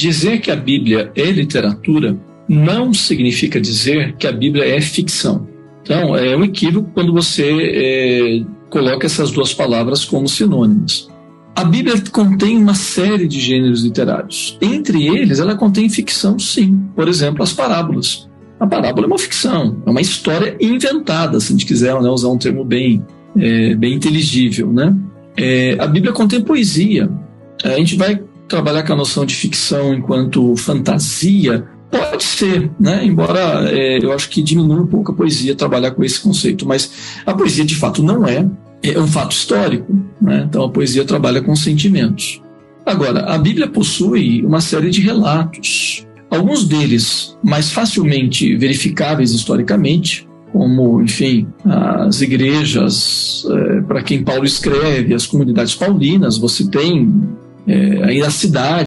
dizer que a Bíblia é literatura não significa dizer que a Bíblia é ficção. Então, é um equívoco quando você é, coloca essas duas palavras como sinônimas. A Bíblia contém uma série de gêneros literários. Entre eles, ela contém ficção, sim. Por exemplo, as parábolas. A parábola é uma ficção, é uma história inventada, se a gente quiser né, usar um termo bem, é, bem inteligível. Né? É, a Bíblia contém poesia. A gente vai trabalhar com a noção de ficção enquanto fantasia. Pode ser, né? embora é, eu acho que diminui um pouco a poesia trabalhar com esse conceito, mas a poesia de fato não é, é um fato histórico. Né? Então a poesia trabalha com sentimentos. Agora, a Bíblia possui uma série de relatos, alguns deles mais facilmente verificáveis historicamente, como, enfim, as igrejas é, para quem Paulo escreve, as comunidades paulinas, você tem é, aí a cidade